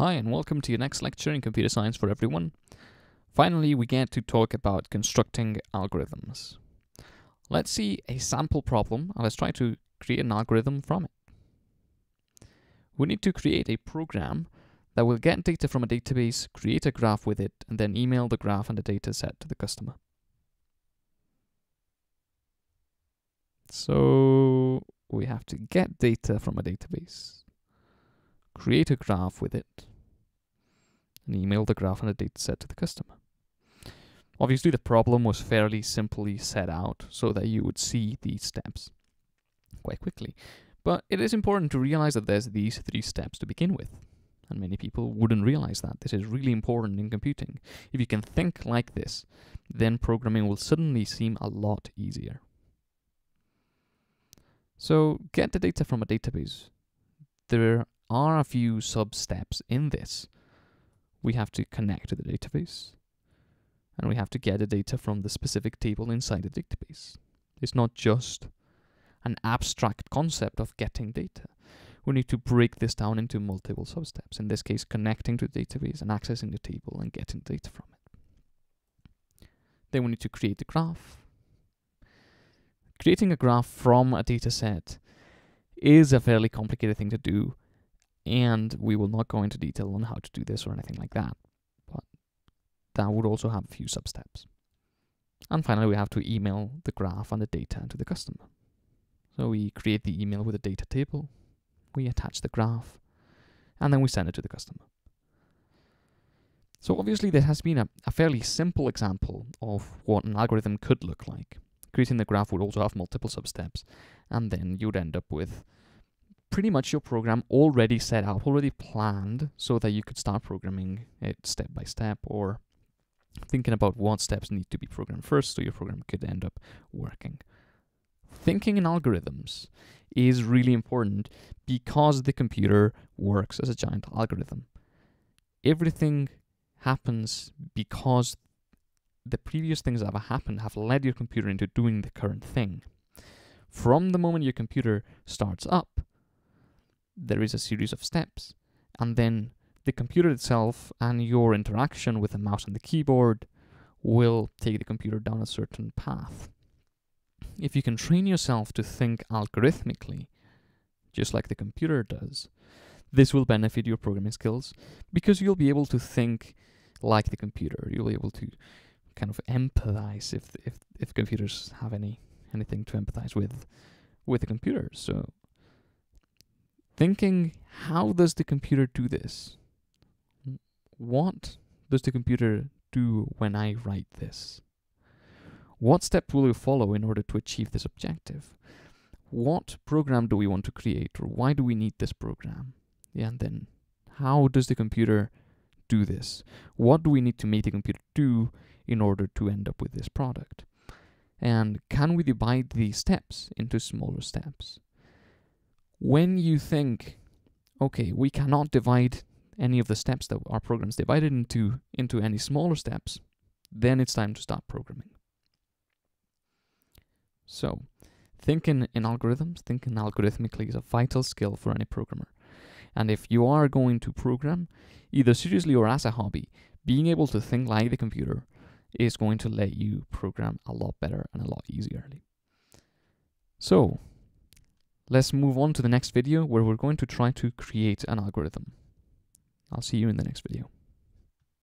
Hi, and welcome to your next lecture in Computer Science for Everyone. Finally, we get to talk about constructing algorithms. Let's see a sample problem, and let's try to create an algorithm from it. We need to create a program that will get data from a database, create a graph with it, and then email the graph and the data set to the customer. So we have to get data from a database, create a graph with it, and email the graph and the data set to the customer. Obviously, the problem was fairly simply set out so that you would see these steps quite quickly. But it is important to realize that there's these three steps to begin with. And many people wouldn't realize that. This is really important in computing. If you can think like this, then programming will suddenly seem a lot easier. So get the data from a database. There are a few sub-steps in this. We have to connect to the database, and we have to get the data from the specific table inside the database. It's not just an abstract concept of getting data. We need to break this down into multiple sub-steps. In this case, connecting to the database and accessing the table and getting data from it. Then we need to create the graph creating a graph from a data set is a fairly complicated thing to do, and we will not go into detail on how to do this or anything like that. But that would also have a few sub-steps. And finally, we have to email the graph and the data to the customer. So we create the email with a data table, we attach the graph, and then we send it to the customer. So obviously there has been a, a fairly simple example of what an algorithm could look like creating the graph would also have multiple substeps, and then you'd end up with pretty much your program already set up, already planned, so that you could start programming it step by step or thinking about what steps need to be programmed first so your program could end up working. Thinking in algorithms is really important because the computer works as a giant algorithm. Everything happens because the previous things that have happened have led your computer into doing the current thing. From the moment your computer starts up, there is a series of steps, and then the computer itself and your interaction with the mouse and the keyboard will take the computer down a certain path. If you can train yourself to think algorithmically, just like the computer does, this will benefit your programming skills because you'll be able to think like the computer. You'll be able to kind of empathize if if if computers have any anything to empathize with with the computer. So thinking how does the computer do this? What does the computer do when I write this? What steps will we follow in order to achieve this objective? What program do we want to create or why do we need this program? Yeah, and then how does the computer do this? What do we need to make the computer do in order to end up with this product? And can we divide these steps into smaller steps? When you think, okay, we cannot divide any of the steps that our programs divided into into any smaller steps, then it's time to start programming. So, thinking in algorithms, thinking algorithmically is a vital skill for any programmer. And if you are going to program, either seriously or as a hobby, being able to think like the computer is going to let you program a lot better and a lot easier. So, let's move on to the next video where we're going to try to create an algorithm. I'll see you in the next video.